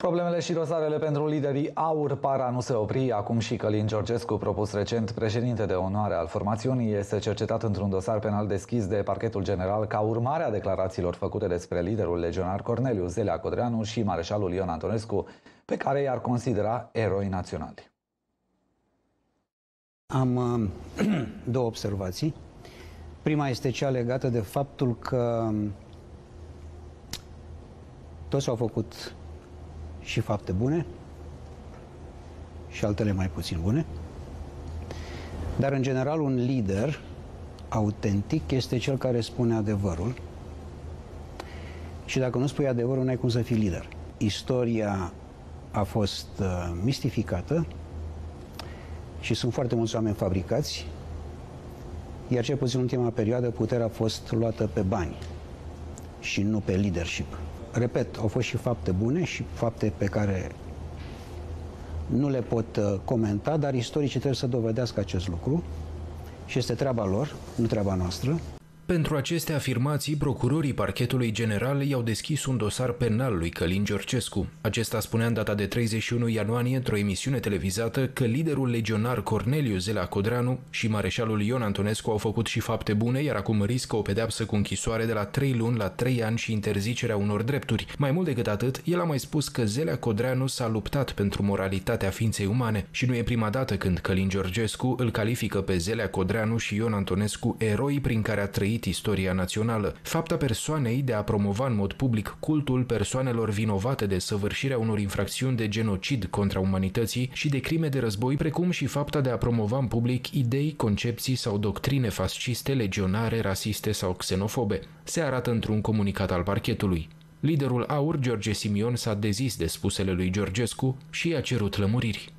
Problemele și dosarele pentru liderii aur par a nu se opri, acum și Călin Georgescu, propus recent președinte de onoare al formațiunii, este cercetat într-un dosar penal deschis de parchetul general ca urmare a declarațiilor făcute despre liderul legionar Corneliu Zelea Codreanu și mareșalul Ion Antonescu, pe care i-ar considera eroi naționali. Am uh, două observații. Prima este cea legată de faptul că toți au făcut și fapte bune și altele mai puțin bune. Dar, în general, un lider autentic este cel care spune adevărul și dacă nu spui adevărul, n-ai cum să fii lider. Istoria a fost uh, mistificată și sunt foarte mulți oameni fabricați, iar cel puțin în ultima perioadă puterea a fost luată pe bani și nu pe leadership repet, au fost și fapte bune și fapte pe care nu le pot uh, comenta, dar istoricii trebuie să dovedească acest lucru și este treaba lor, nu treaba noastră. Pentru aceste afirmații, procurorii parchetului general i-au deschis un dosar penal lui Călin Georgescu. Acesta spunea în data de 31 ianuarie într-o emisiune televizată că liderul legionar Corneliu Zela Codreanu și mareșalul Ion Antonescu au făcut și fapte bune, iar acum riscă o pedeapsă cu închisoare de la 3 luni la 3 ani și interzicerea unor drepturi. Mai mult decât atât, el a mai spus că Zelea Codreanu s-a luptat pentru moralitatea ființei umane și nu e prima dată când Călin Georgescu îl califică pe Zelea Codreanu și Ion Antonescu eroi prin care a trăit trăit istoria națională, fapta persoanei de a promova în mod public cultul persoanelor vinovate de săvârșirea unor infracțiuni de genocid contra umanității și de crime de război, precum și fapta de a promova în public idei, concepții sau doctrine fasciste, legionare, rasiste sau xenofobe. Se arată într-un comunicat al parchetului. Liderul AUR, George Simion, s-a dezis de spusele lui Georgescu și i-a cerut lămuriri.